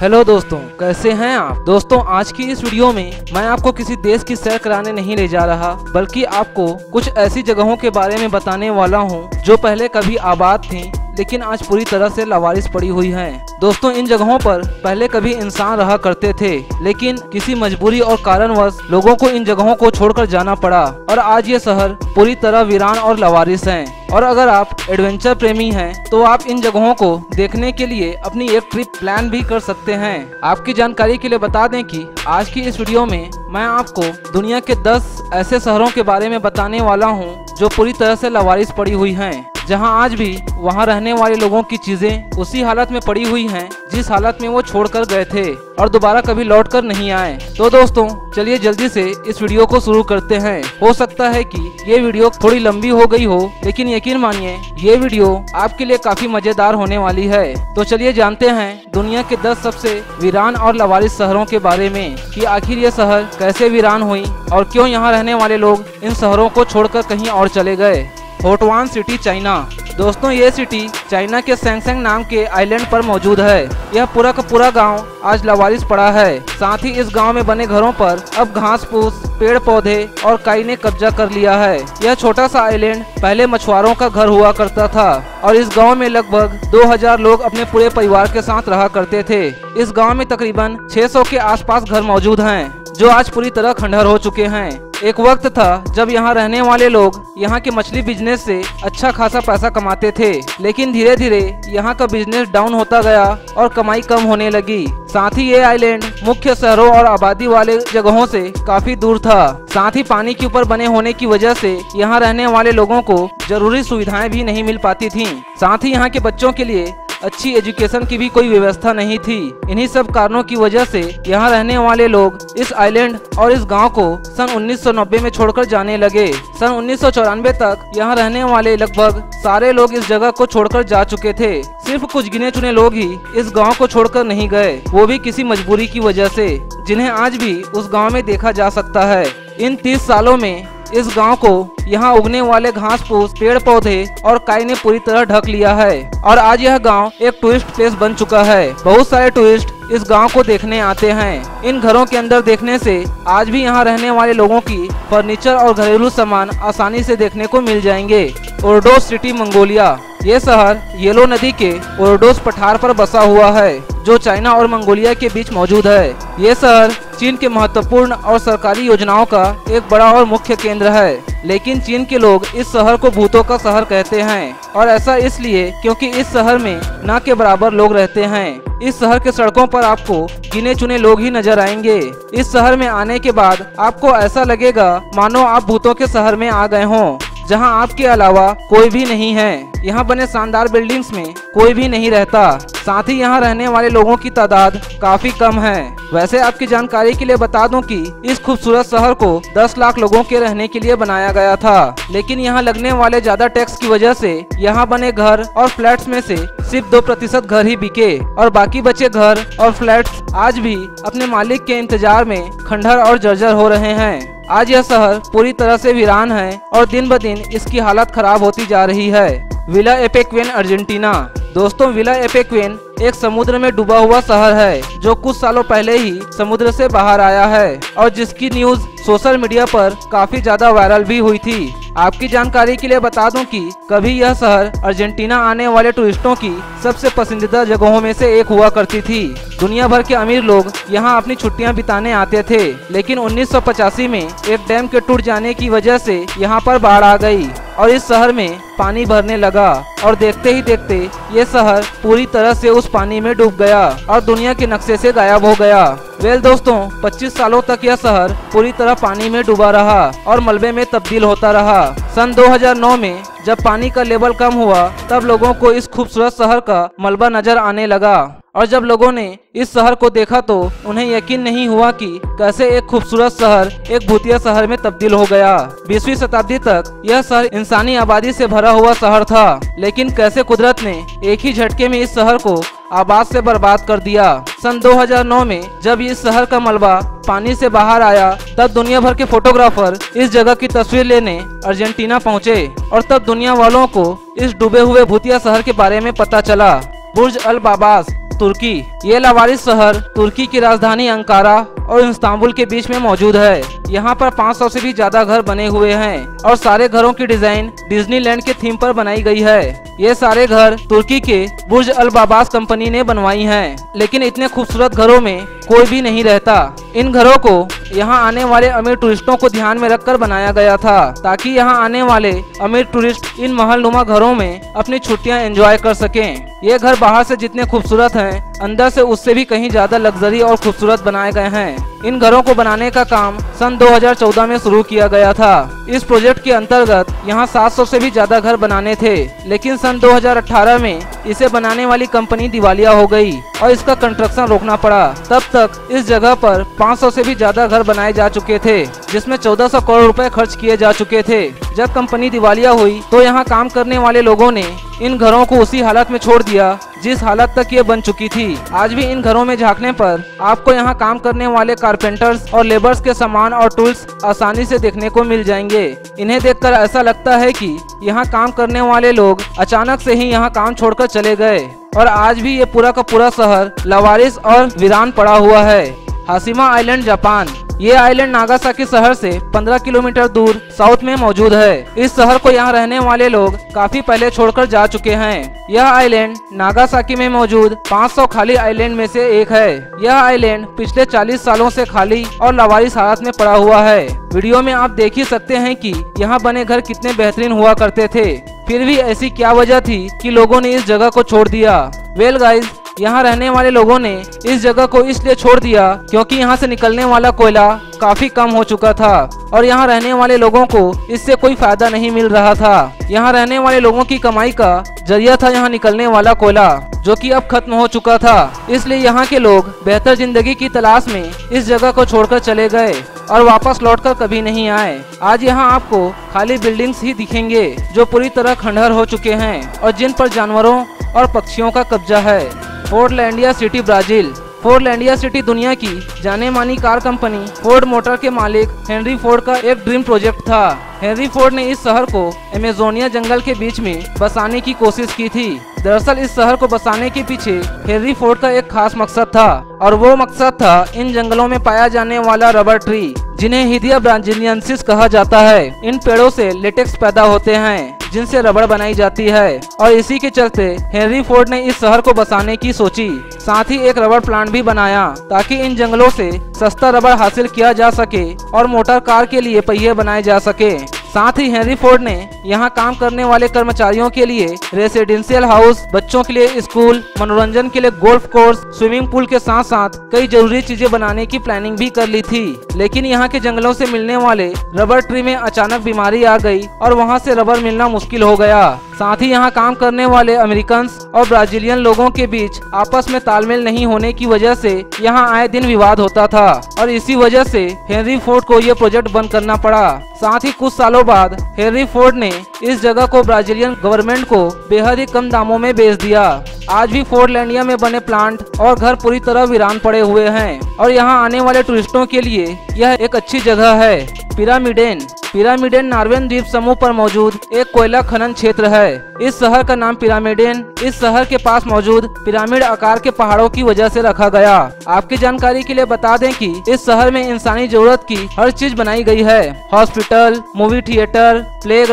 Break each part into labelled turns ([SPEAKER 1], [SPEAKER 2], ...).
[SPEAKER 1] Hello दोस्तों, कैसे हैं आप? दोस्तों, आज की इस वीडियो में मैं आपको किसी देश की सैर कराने नहीं ले जा रहा, बल्कि आपको कुछ ऐसी जगहों के बारे में बताने वाला हूँ जो पहले कभी आबाद थीं। लेकिन आज पूरी तरह से लवारिस पड़ी हुई हैं। दोस्तों, इन जगहों पर पहले कभी इंसान रहा करते थे, लेकिन किसी मजबूरी और कारणवश लोगों को इन जगहों को छोड़कर जाना पड़ा। और आज ये शहर पूरी तरह वीरान और लवारिस है। और अगर आप एडवेंचर प्रेमी हैं तो आप इन जगहों को देखने के लिए अपनी एक ट्रिप प्लान भी कर सकते हैं। आपकी जानकारी के लिए बता दें कि आज की इस वीडियो में मैं आपको दुनिया के 10 ऐसे शहरों के बारे में बताने वाला हूँ, जो पूरी तरह से लवारिस पड़ी हुई हैं। जहाँ आज भी वहाँ रहने वाले लोगों की चीज़ें उसी हालत में पड़ी हुई हैं, जिस हालत में वो छोड़कर गए थे और दोबारा कभी लौट कर नहीं आए। तो दोस्तों, चलिए जल्दी से इस वीडियो को शुरू करते हैं। हो सकता है कि ये वीडियो थोड़ी लंबी हो गई हो, लेकिन यकीन मानिए, ये वीडियो आपके लिए काफ़ी मज़ेदार होने वाली है। तो चलिए जानते हैं दुनिया के 10 सबसे वीरान और लवारिस शहरों के बारे में कि आखिर ये शहर कैसे वीरान हुई और क्यों यहाँ रहने वाले लोग इन शहरों को छोड़कर कहीं और चले गए। होटवान सिटी चाइना। दोस्तों, ये सिटी चाइना के सेंगसेंग नाम के आइलैंड पर मौजूद है। यह पूरा का पूरा गाँव आज लवारिस पड़ा है। साथ ही इस गाँव में बने घरों पर अब घास फूस, पेड़ पौधे और काई ने कब्जा कर लिया है। यह छोटा सा आइलैंड पहले मछुआरों का घर हुआ करता था और इस गाँव में लगभग 2000 लोग अपने पूरे परिवार के साथ रहा करते थे। इस गाँव में तकरीबन 600 के आसपास घर मौजूद हैं, जो आज पूरी तरह खंडहर हो चुके हैं। एक वक्त था जब यहाँ रहने वाले लोग यहाँ के मछली बिज़नेस से अच्छा खासा पैसा कमाते थे। लेकिन धीरे धीरे यहाँ का बिज़नेस डाउन होता गया और कमाई कम होने लगी। साथ ही ये आइलैंड मुख्य शहरों और आबादी वाले जगहों से काफ़ी दूर था। साथ ही पानी के ऊपर बने होने की वजह से यहाँ रहने वाले लोगों को ज़रूरी सुविधाएँ भी नहीं मिल पाती थीं। साथ ही यहाँ के बच्चों के लिए अच्छी एजुकेशन की भी कोई व्यवस्था नहीं थी। इन्हीं सब कारणों की वजह से यहाँ रहने वाले लोग इस आइलैंड और इस गाँव को सन 1990 में छोड़कर जाने लगे। सन उन्नीस सौ चौरानवे तक यहाँ रहने वाले लगभग सारे लोग इस जगह को छोड़कर जा चुके थे। सिर्फ़ कुछ गिने चुने लोग ही इस गाँव को छोड़कर नहीं गए। वो भी किसी मजबूरी की वजह से, जिन्हें आज भी उस गाँव में देखा जा सकता है। इन तीस सालों में इस गाँव को यहाँ उगने वाले घास फूस पेड़ पौधे और काई ने पूरी तरह ढक लिया है। और आज यह गाँव एक टूरिस्ट प्लेस बन चुका है। बहुत सारे टूरिस्ट इस गाँव को देखने आते हैं। इन घरों के अंदर देखने से आज भी यहाँ रहने वाले लोगों की फर्नीचर और घरेलू सामान आसानी से देखने को मिल जाएँगे। ओरडोस सिटी मंगोलिया ये शहर येलो नदी के ओरडोस पठार पर बसा हुआ है। जो चाइना और मंगोलिया के बीच मौजूद है। ये शहर चीन के महत्वपूर्ण और सरकारी योजनाओं का एक बड़ा और मुख्य केंद्र है। लेकिन चीन के लोग इस शहर को भूतों का शहर कहते हैं। और ऐसा इसलिए क्योंकि इस शहर में न के बराबर लोग रहते हैं। इस शहर के सड़कों पर आपको गिने चुने लोग ही नज़र आएँगे। इस शहर में आने के बाद आपको ऐसा लगेगा, मानो आप भूतों के शहर में आ गए हों। जहाँ आपके अलावा कोई भी नहीं है। यहाँ बने शानदार बिल्डिंग्स में कोई भी नहीं रहता। साथ ही यहाँ रहने वाले लोगों की तादाद काफ़ी कम है। वैसे आपकी जानकारी के लिए बता दूँ कि इस खूबसूरत शहर को 10 लाख लोगों के रहने के लिए बनाया गया था। लेकिन यहाँ लगने वाले ज़्यादा टैक्स की वजह से यहाँ बने घर और फ्लैट्स में से सिर्फ़ दो प्रतिशत घर ही बिके। और बाकी बचे घर और फ्लैट्स आज भी अपने मालिक के इंतज़ार में खंडहर और जर्जर हो रहे हैं। आज यह शहर पूरी तरह से वीरान है और दिन ब दिन इसकी हालत खराब होती जा रही है। Villa Epecuen, Argentina. दोस्तों विला एपेक्वेन एक समुद्र में डूबा हुआ शहर है, जो कुछ सालों पहले ही समुद्र से बाहर आया है, और जिसकी न्यूज़ सोशल मीडिया पर काफ़ी ज़्यादा वायरल भी हुई थी। आपकी जानकारी के लिए बता दूँ कि कभी यह शहर अर्जेंटीना आने वाले टूरिस्टों की सबसे पसंदीदा जगहों में से एक हुआ करती थी। दुनिया भर के अमीर लोग यहाँ अपनी छुट्टियाँ बिताने आते थे, लेकिन उन्नीस सौ पचासी में एक डैम के टूट जाने की वजह से यहाँ पर बाढ़ आ गई। और इस शहर में पानी भरने लगा और देखते ही देखते ये शहर पूरी तरह से उस पानी में डूब गया और दुनिया के नक्शे से गायब हो गया। वेल दोस्तों 25 सालों तक यह शहर पूरी तरह पानी में डूबा रहा और मलबे में तब्दील होता रहा। सन 2009 में जब पानी का लेवल कम हुआ, तब लोगों को इस खूबसूरत शहर का मलबा नज़र आने लगा। और जब लोगों ने इस शहर को देखा तो उन्हें यकीन नहीं हुआ कि कैसे एक खूबसूरत शहर, एक भूतिया शहर में तब्दील हो गया। बीसवीं शताब्दी तक यह शहर इंसानी आबादी से भरा हुआ शहर था, लेकिन कैसे कुदरत ने एक ही झटके में इस शहर को आबाद से बर्बाद कर दिया। सन 2009 में जब इस शहर का मलबा पानी से बाहर आया, तब दुनिया भर के फोटोग्राफर इस जगह की तस्वीर लेने अर्जेंटीना पहुँचे और तब दुनिया वालों को इस डूबे हुए भूतिया शहर के बारे में पता चला। बुर्ज अल बाबास, तुर्की। ये लावारिस शहर तुर्की की राजधानी अंकारा और इस्तांबुल के बीच में मौजूद है। यहाँ पर 500 से भी ज़्यादा घर बने हुए हैं और सारे घरों की डिज़ाइन डिज्नीलैंड के थीम पर बनाई गई है। ये सारे घर तुर्की के बुर्ज अल बाबास कंपनी ने बनवाई हैं, लेकिन इतने खूबसूरत घरों में कोई भी नहीं रहता। इन घरों को यहाँ आने वाले अमीर टूरिस्टों को ध्यान में रखकर बनाया गया था, ताकि यहाँ आने वाले अमीर टूरिस्ट इन महल नुमा घरों में अपनी छुट्टियाँ एंजॉय कर सकें। ये घर बाहर से जितने खूबसूरत हैं, अंदर से उससे भी कहीं ज़्यादा लग्जरी और खूबसूरत बनाए गए हैं। इन घरों को बनाने का काम सन 2014 में शुरू किया गया था। इस प्रोजेक्ट के अंतर्गत यहाँ 700 से भी ज़्यादा घर बनाने थे, लेकिन सन 2018 में इसे बनाने वाली कंपनी दिवालिया हो गई और इसका कंस्ट्रक्शन रोकना पड़ा। तब तक इस जगह पर 500 से भी ज़्यादा घर बनाए जा चुके थे, जिसमें 1400 करोड़ रुपए खर्च किए जा चुके थे। जब कंपनी दिवालिया हुई तो यहाँ काम करने वाले लोगों ने इन घरों को उसी हालत में छोड़ दिया जिस हालत तक ये बन चुकी थी। आज भी इन घरों में झांकने पर आपको यहाँ काम करने वाले कारपेंटर्स और लेबर्स के सामान और टूल्स आसानी से देखने को मिल जाएँगे। इन्हें देखकर ऐसा लगता है कि यहाँ काम करने वाले लोग अचानक से ही यहाँ काम छोड़कर चले गए। और आज भी ये पूरा का पूरा शहर लवारिस और वीरान पड़ा हुआ है। Hashima island, Japan. ये आइलैंड नागासाकी शहर से 15 किलोमीटर दूर साउथ में मौजूद है। इस शहर को यहाँ रहने वाले लोग काफ़ी पहले छोड़कर जा चुके हैं। यह आइलैंड नागासाकी में मौजूद 500 खाली आइलैंड में से एक है। यह आइलैंड पिछले 40 सालों से खाली और लवारिस हालत में पड़ा हुआ है। वीडियो में आप देख ही सकते हैं कि यहाँ बने घर कितने बेहतरीन हुआ करते थे। फिर भी ऐसी क्या वजह थी कि लोगों ने इस जगह को छोड़ दिया? वेल well गाइज़ यहाँ रहने वाले लोगों ने इस जगह को इसलिए छोड़ दिया क्योंकि यहाँ से निकलने वाला कोयला काफ़ी कम हो चुका था और यहाँ रहने वाले लोगों को इससे कोई फ़ायदा नहीं मिल रहा था। यहाँ रहने वाले लोगों की कमाई का ज़रिया था यहाँ निकलने वाला कोयला, जो कि अब खत्म हो चुका था। इसलिए यहाँ के लोग बेहतर ज़िंदगी की तलाश में इस जगह को छोड़कर चले गए और वापस लौटकर कभी नहीं आए। आज यहाँ आपको खाली बिल्डिंग्स ही दिखेंगे, जो पूरी तरह खंडहर हो चुके हैं और जिन पर जानवरों और पक्षियों का कब्जा है। Fordlandia city Brazil. Fordlandia city दुनिया की जाने मानी कार कंपनी फोर्ड मोटर के मालिक हेनरी फोर्ड का एक ड्रीम प्रोजेक्ट था। हेनरी फोर्ड ने इस शहर को एमेजोनिया जंगल के बीच में बसाने की कोशिश की थी। दरअसल इस शहर को बसाने के पीछे हेनरी फोर्ड का एक खास मकसद था और वो मकसद था इन जंगलों में पाया जाने वाला रबर ट्री, जिन्हें हिदिया ब्रांजिनियंसिस कहा जाता है। इन पेड़ों से लेटेक्स पैदा होते हैं। जिनसे रबड़ बनाई जाती है। और इसी के चलते हेनरी फोर्ड ने इस शहर को बसाने की सोची। साथ ही एक रबड़ प्लांट भी बनाया, ताकि इन जंगलों से सस्ता रबड़ हासिल किया जा सके और मोटर कार के लिए पहिए बनाए जा सके। साथ ही हेनरी फोर्ड ने यहाँ काम करने वाले कर्मचारियों के लिए रेसिडेंशियल हाउस, बच्चों के लिए स्कूल, मनोरंजन के लिए गोल्फ कोर्स, स्विमिंग पूल के साथ साथ कई ज़रूरी चीज़ें बनाने की प्लानिंग भी कर ली थी। लेकिन यहाँ के जंगलों ऐसी मिलने वाले रबर ट्री में अचानक बीमारी आ गई और वहाँ ऐसी रबर मिलना मुश्किल हो गया। साथ ही यहाँ काम करने वाले अमेरिकन और ब्राजीलियन लोगों के बीच आपस में तालमेल नहीं होने की वजह से यहाँ आए दिन विवाद होता था और इसी वजह से हेनरी फोर्ड को ये प्रोजेक्ट बंद करना पड़ा। साथ ही कुछ सालों बाद हेनरी फोर्ड ने इस जगह को ब्राजीलियन गवर्नमेंट को बेहद ही कम दामों में बेच दिया। आज भी फोर्टलैंडिया में बने प्लांट और घर पूरी तरह वीरान पड़े हुए हैं और यहाँ आने वाले टूरिस्टों के लिए यह एक अच्छी जगह है। पिरामिडेन पिरामिडेन नार्वेन द्वीप समूह पर मौजूद एक कोयला खनन क्षेत्र है। इस शहर का नाम पिरामिडेन, इस शहर के पास मौजूद पिरामिड आकार के पहाड़ों की वजह से रखा गया। आपकी जानकारी के लिए बता दें कि इस शहर में इंसानी ज़रूरत की हर चीज़ बनाई गई है। Hospital, movie theatre play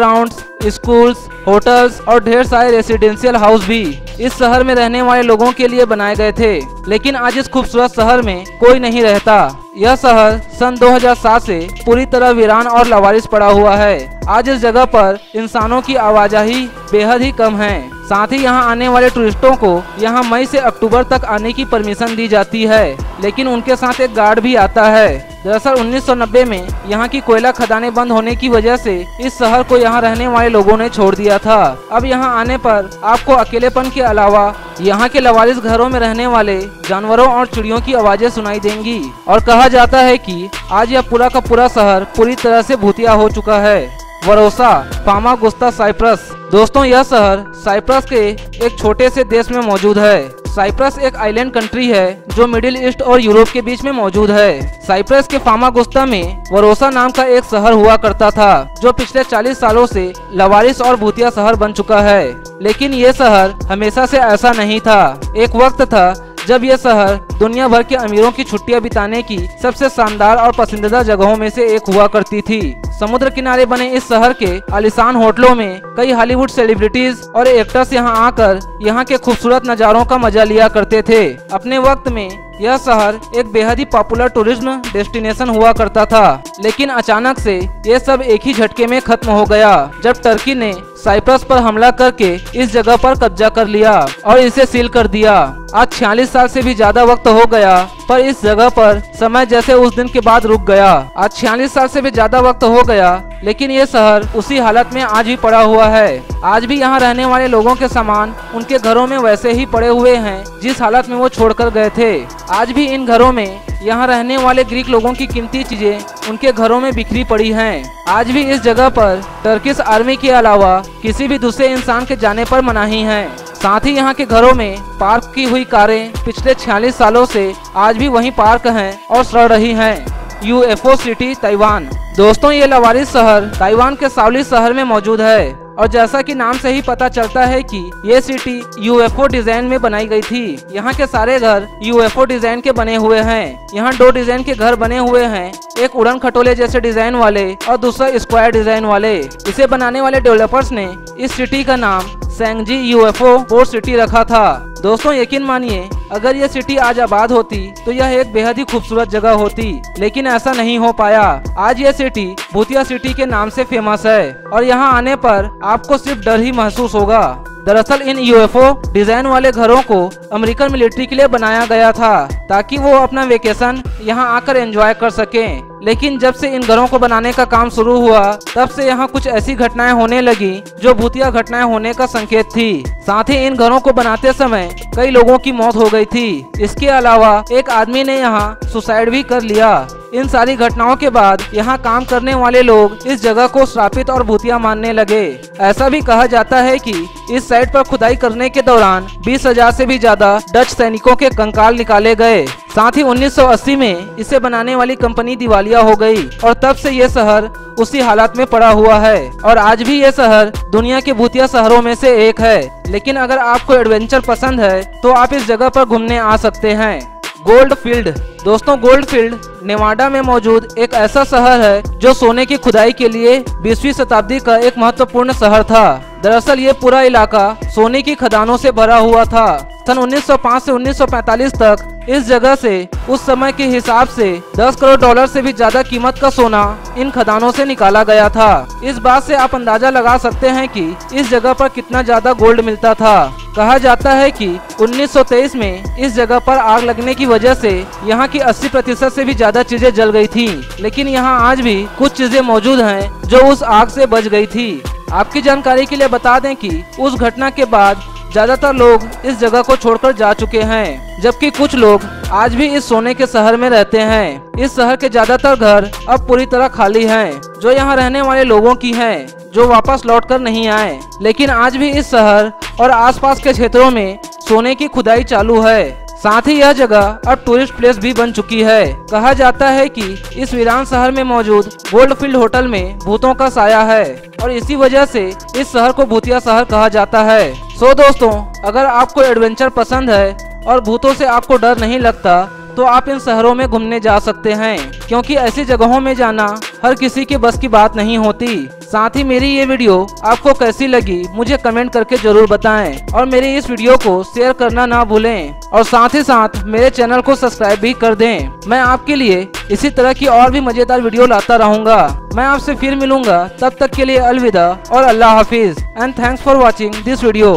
[SPEAKER 1] schools, hotels और ढेर सारे रेसिडेंशियल हाउस भी इस शहर में रहने वाले लोगों के लिए बनाए गए थे। लेकिन आज इस खूबसूरत शहर में कोई नहीं रहता। यह शहर सन 2007 से पूरी तरह वीरान और लवारिस पड़ा हुआ है। आज इस जगह पर इंसानों की आवाजाही बेहद ही कम है। साथ ही यहाँ आने वाले टूरिस्टों को यहाँ मई से अक्टूबर तक आने की परमिशन दी जाती है, लेकिन उनके साथ एक गार्ड भी आता है। दरअसल 1990 में यहाँ की कोयला खदानें बंद होने की वजह से इस शहर को यहाँ रहने वाले लोगों ने छोड़ दिया था। अब यहाँ आने पर आपको अकेलेपन के अलावा यहाँ के लवारिस घरों में रहने वाले जानवरों और चिड़ियों की आवाज़ें सुनाई देंगी। और कहा जाता है कि आज यह पूरा का पूरा शहर पूरी तरह से भूतिया हो चुका है। Varosha Famagusta Cyprus. दोस्तों, यह शहर साइप्रस के एक छोटे से देश में मौजूद है। साइप्रस एक आइलैंड कंट्री है, जो मिडिल ईस्ट और यूरोप के बीच में मौजूद है। साइप्रस के फामागुस्ता में वरोसा नाम का एक शहर हुआ करता था, जो पिछले 40 सालों से लवारिस और भूतिया शहर बन चुका है। लेकिन ये शहर हमेशा से ऐसा नहीं था। एक वक्त था जब यह शहर दुनिया भर के अमीरों की छुट्टियाँ बिताने की सबसे शानदार और पसंदीदा जगहों में से एक हुआ करती थी। समुद्र किनारे बने इस शहर के आलिशान होटलों में कई हॉलीवुड सेलिब्रिटीज और एक्टर्स यहाँ आकर यहाँ के खूबसूरत नज़ारों का मज़ा लिया करते थे। अपने वक्त में यह शहर एक बेहद ही पॉपुलर टूरिज़्म डेस्टिनेशन हुआ करता था, लेकिन अचानक से ये सब एक ही झटके में खत्म हो गया, जब टर्की ने साइप्रस पर हमला करके इस जगह पर कब्जा कर लिया और इसे सील कर दिया। आज छियालीस साल से भी ज़्यादा वक्त हो गया, पर इस जगह पर समय जैसे उस दिन के बाद रुक गया। आज छियालीस साल से भी ज़्यादा वक्त हो गया, लेकिन ये शहर उसी हालत में आज भी पड़ा हुआ है। आज भी यहाँ रहने वाले लोगों के सामान उनके घरों में वैसे ही पड़े हुए हैं, जिस हालत में वो छोड़कर गए थे। आज भी इन घरों में यहाँ रहने वाले ग्रीक लोगों की कीमती चीज़ें उनके घरों में बिखरी पड़ी हैं। आज भी इस जगह पर टर्किश आर्मी के अलावा किसी भी दूसरे इंसान के जाने पर मनाही है साथ ही यहाँ के घरों में पार्क की हुई कारें पिछले छियालीस सालों से आज भी वहीं पार्क हैं और सड़ रही हैं। यूएफओ सिटी, ताइवान दोस्तों, ये लवारिस शहर ताइवान के सावली शहर में मौजूद है और जैसा कि नाम से ही पता चलता है कि ये सिटी यूएफओ डिज़ाइन में बनाई गई थी। यहाँ के सारे घर यूएफओ डिज़ाइन के बने हुए हैं। यहाँ दो डिज़ाइन के घर बने हुए हैं। एक उड़न खटोले जैसे डिज़ाइन वाले और दूसरा स्क्वायर डिज़ाइन वाले। इसे बनाने वाले डेवलपर्स ने इस सिटी का नाम सेंगजी यूएफओ पोर्ट सिटी रखा था। दोस्तों, यकीन मानिए, अगर ये सिटी आज आबाद होती तो यह एक बेहद ही खूबसूरत जगह होती। लेकिन ऐसा नहीं हो पाया। आज ये सिटी भूतिया सिटी के नाम से फ़ेमस है और यहाँ आने पर आपको सिर्फ़ डर ही महसूस होगा। दरअसल, इन यूएफओ डिज़ाइन वाले घरों को अमेरिकन मिलिट्री के लिए बनाया गया था, ताकि वो अपना वेकेशन यहाँ आकर एंजॉय कर सकें। लेकिन जब से इन घरों को बनाने का काम शुरू हुआ, तब से यहाँ कुछ ऐसी घटनाएँ होने लगी, जो भूतिया घटनाएँ होने का संकेत थी। साथ ही इन घरों को बनाते समय कई लोगों की मौत हो गई थी। इसके अलावा एक आदमी ने यहाँ सुसाइड भी कर लिया। इन सारी घटनाओं के बाद यहाँ काम करने वाले लोग इस जगह को श्रापित और भूतिया मानने लगे। ऐसा भी कहा जाता है कि इस साइट पर खुदाई करने के दौरान बीस हज़ार ऐसी भी ज़्यादा डच सैनिकों के कंकाल निकाले गए। साथ ही 1980 में इसे बनाने वाली कंपनी दिवालिया हो गई और तब से ये शहर उसी हालात में पड़ा हुआ है। और आज भी ये शहर दुनिया के भूतिया शहरों में से एक है। लेकिन अगर आपको एडवेंचर पसंद है तो आप इस जगह पर घूमने आ सकते हैं। गोल्ड फ़ील्ड दोस्तों गोल्ड फ़ील्ड नेवाडा में मौजूद एक ऐसा शहर है, जो सोने की खुदाई के लिए बीसवीं शताब्दी का एक महत्वपूर्ण शहर था। दरअसल ये पूरा इलाका सोने की खदानों से भरा हुआ था। सन 1905 से 1945 तक इस जगह से, उस समय के हिसाब से 10 करोड़ डॉलर से भी ज़्यादा कीमत का सोना इन खदानों से निकाला गया था। इस बात से आप अंदाज़ा लगा सकते हैं कि इस जगह पर कितना ज़्यादा गोल्ड मिलता था। कहा जाता है कि 1923 में इस जगह पर आग लगने की वजह से यहाँ की 80 प्रतिशत ऐसी भी ज़्यादा चीज़ें जल गई थी। लेकिन यहाँ आज भी कुछ चीज़ें मौजूद हैं जो उस आग से बच गई थी। आपकी जानकारी के लिए बता दें कि उस घटना के बाद ज़्यादातर लोग इस जगह को छोड़कर जा चुके हैं जबकि कुछ लोग आज भी इस सोने के शहर में रहते हैं। इस शहर के ज़्यादातर घर अब पूरी तरह खाली हैं, जो यहाँ रहने वाले लोगों की हैं, जो वापस लौट कर नहीं आए। लेकिन आज भी इस शहर और आसपास के क्षेत्रों में सोने की खुदाई चालू है। साथ ही यह जगह अब टूरिस्ट प्लेस भी बन चुकी है। कहा जाता है कि इस वीरान शहर में मौजूद गोल्ड फ़ील्ड होटल में भूतों का साया है और इसी वजह से इस शहर को भूतिया शहर कहा जाता है। सो दोस्तों, अगर आपको एडवेंचर पसंद है और भूतों से आपको डर नहीं लगता तो आप इन शहरों में घूमने जा सकते हैं, क्योंकि ऐसी जगहों में जाना हर किसी के बस की बात नहीं होती। साथ ही मेरी ये वीडियो आपको कैसी लगी, मुझे कमेंट करके ज़रूर बताएँ, और मेरी इस वीडियो को शेयर करना ना भूलें, और साथ ही साथ मेरे चैनल को सब्सक्राइब भी कर दें। मैं आपके लिए इसी तरह की और भी मज़ेदार वीडियो लाता रहूँगा। मैं आपसे फिर मिलूँगा, तब तक के लिए अलविदा, और अल्लाह हाफिज and thanks for watching this video